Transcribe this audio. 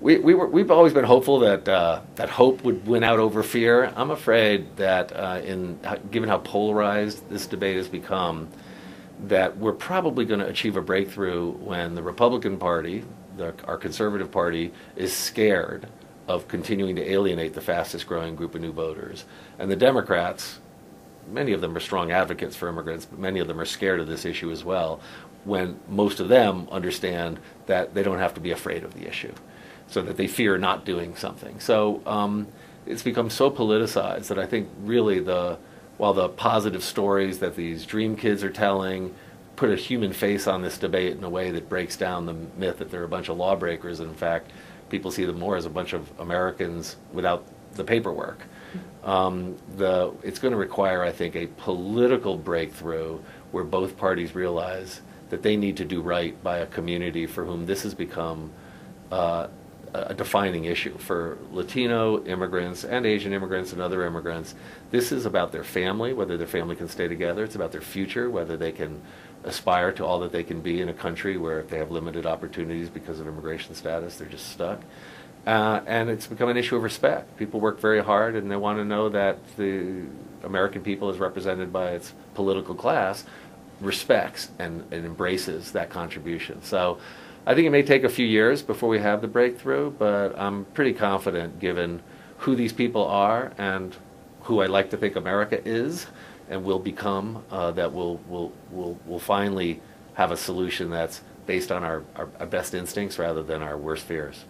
we, we were, we've always been hopeful that, uh, that hope would win out over fear. I'm afraid that uh, in, given how polarized this debate has become, that we're probably going to achieve a breakthrough when the Republican Party, the, our conservative party, is scared of continuing to alienate the fastest growing group of new voters. And the Democrats, many of them are strong advocates for immigrants, but many of them are scared of this issue as well, when most of them understand that they don't have to be afraid of the issue so that they fear not doing something. So um, it's become so politicized that I think really the while the positive stories that these dream kids are telling put a human face on this debate in a way that breaks down the myth that they're a bunch of lawbreakers. In fact, people see them more as a bunch of Americans without the paperwork. Um, the, it's going to require, I think, a political breakthrough where both parties realize that they need to do right by a community for whom this has become uh, a defining issue for Latino immigrants and Asian immigrants and other immigrants. This is about their family, whether their family can stay together. It's about their future, whether they can aspire to all that they can be in a country where if they have limited opportunities because of immigration status, they're just stuck. Uh, and it's become an issue of respect. People work very hard and they want to know that the American people, as represented by its political class, respects and, and embraces that contribution. So I think it may take a few years before we have the breakthrough, but I'm pretty confident given who these people are and who I like to think America is and will become, uh, that we'll, we'll, we'll, we'll finally have a solution that's based on our, our, our best instincts rather than our worst fears.